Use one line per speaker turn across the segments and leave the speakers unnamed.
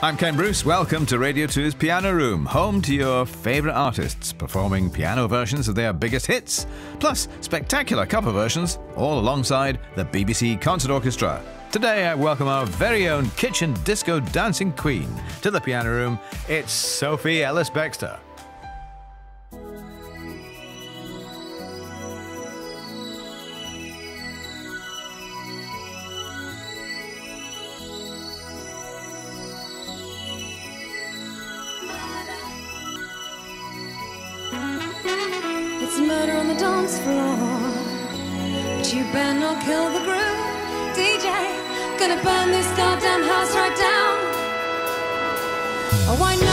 I'm Ken Bruce. Welcome to Radio 2's Piano Room, home to your favourite artists performing piano versions of their biggest hits, plus spectacular cover versions, all alongside the BBC Concert Orchestra. Today I welcome our very own kitchen disco dancing queen to the piano room. It's Sophie Ellis Bextor.
dance floor. But you better not kill the groove, DJ. Gonna burn this goddamn house right down. Oh, I know.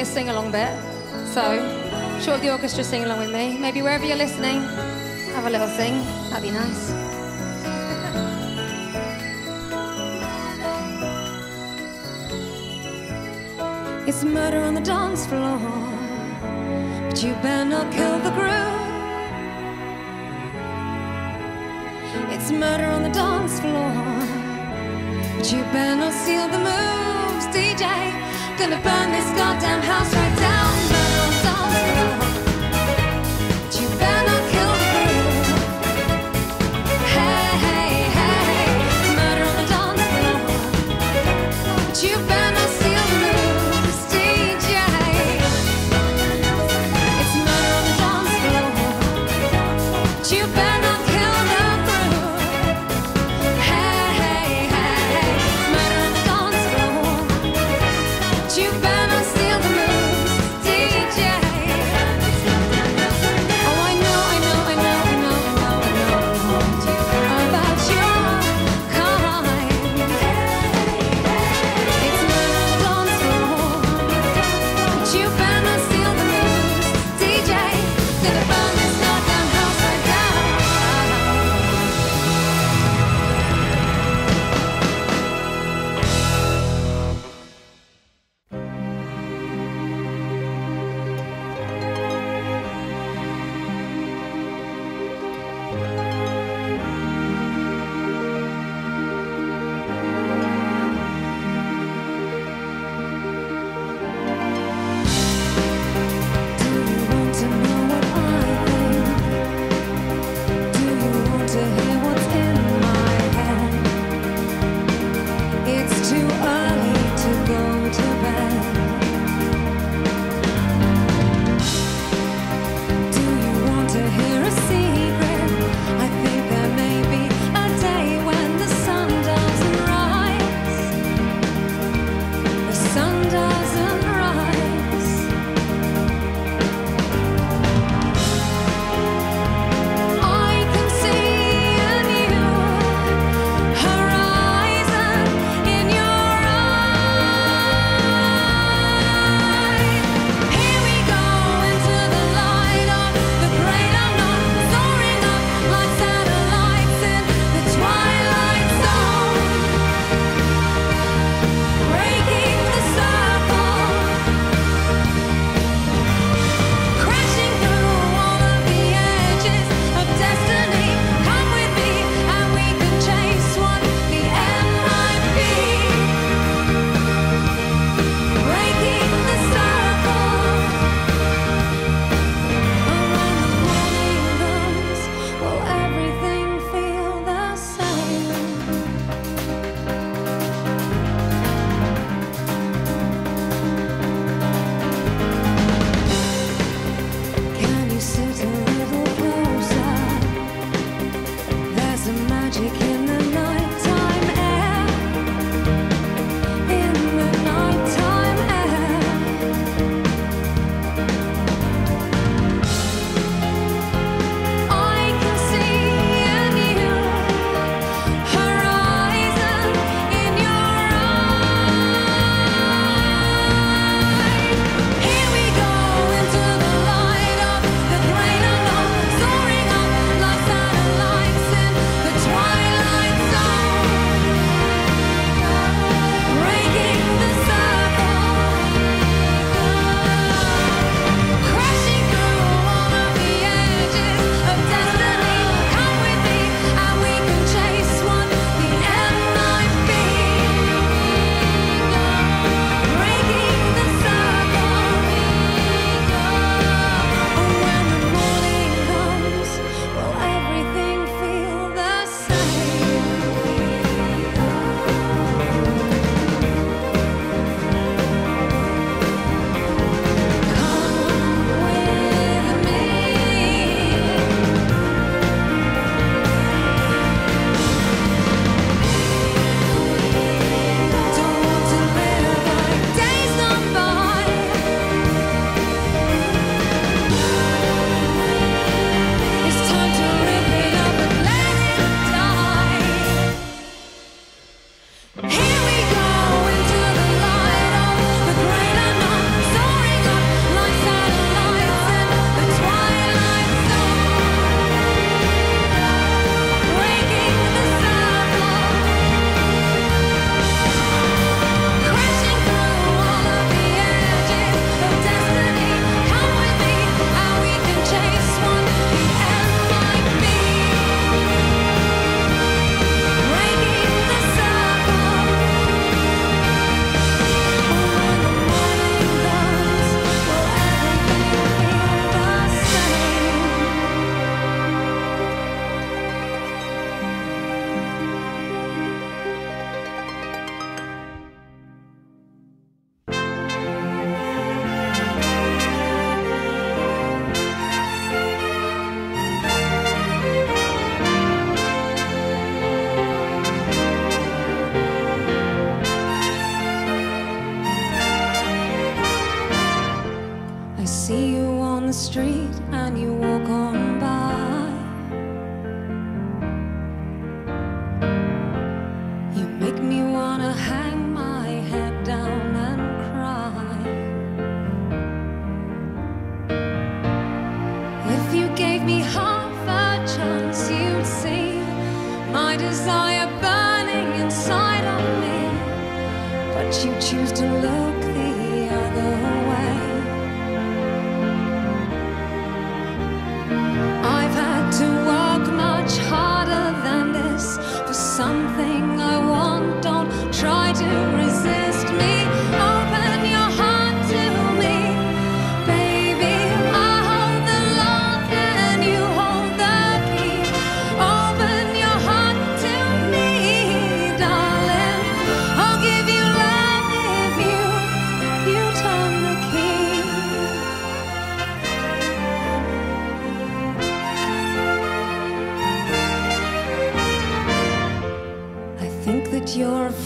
a sing along bit. So, short of the orchestra sing along with me, maybe wherever you're listening, have a little sing. That'd be nice. It's murder on the dance floor, but you better not kill the groove. It's murder on the dance floor, but you better not steal the moves, DJ gonna burn this goddamn house right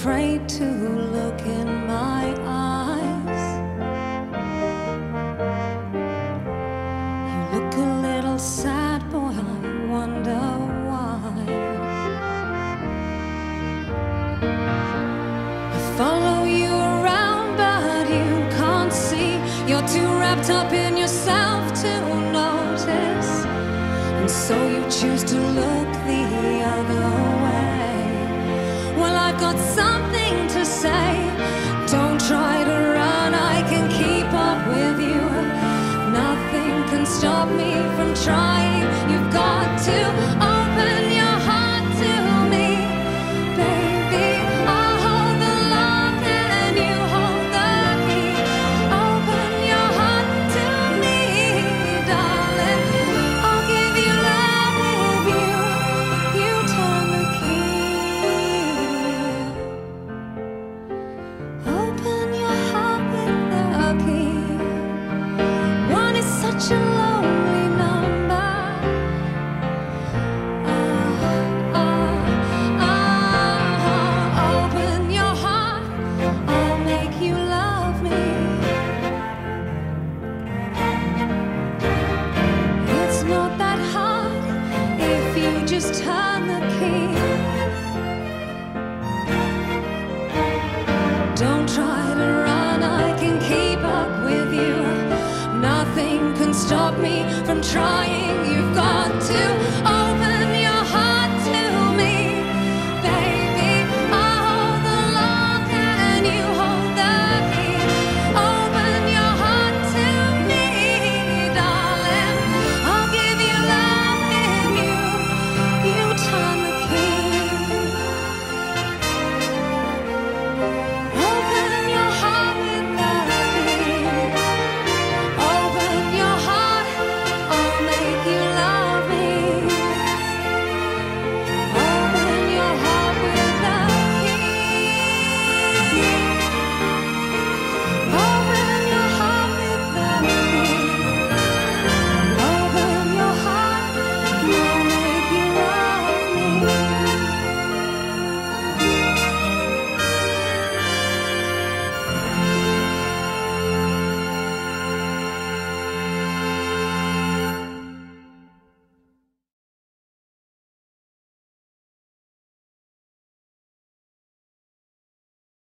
afraid to look in my eyes. You look a little sad, boy, I wonder why. I follow you around, but you can't see. You're too wrapped up in yourself to notice. And so you choose to look the other way. Well, I've got some say Don't try to run, I can keep up with you. Nothing can stop me from trying. You've got to from trying